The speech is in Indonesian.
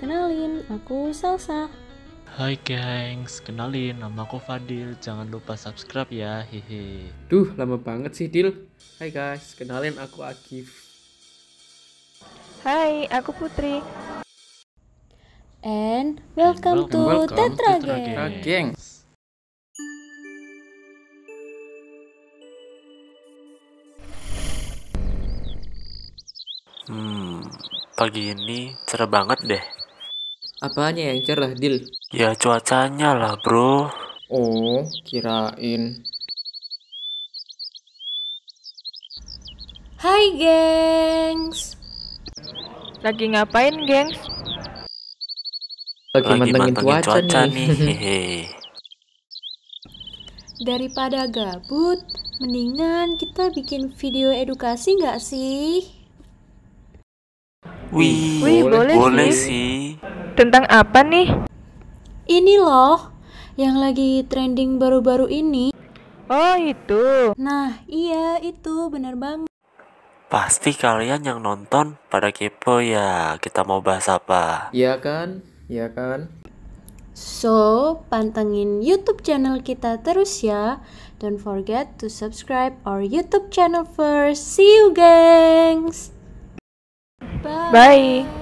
kenalin, aku Salsa. Hai gengs, kenalin nama aku Fadil. Jangan lupa subscribe ya, hehe. Duh, lama banget sih, Dil. Hai guys, kenalin aku Agif. Hai, aku Putri. And welcome, And to welcome Tetra to Tetra. Gang. Gengs. Hmm, pagi ini cerah banget deh. Apanya yang cerah, Dil? Ya cuacanya lah bro. Oh, kirain. Hai gengs. Lagi ngapain, gengs? Lagi, Lagi mantengin cuaca, cuaca nih. nih. Daripada gabut, mendingan kita bikin video edukasi nggak sih? Wih, Wih, boleh, boleh sih. sih. Tentang apa nih? Ini loh, yang lagi trending baru-baru ini. Oh, itu. Nah, iya itu bener banget. Pasti kalian yang nonton pada kepo ya. Kita mau bahas apa? Iya kan? Iya kan? So, pantengin YouTube channel kita terus ya. Don't forget to subscribe our YouTube channel first. See you, gengs. Bye.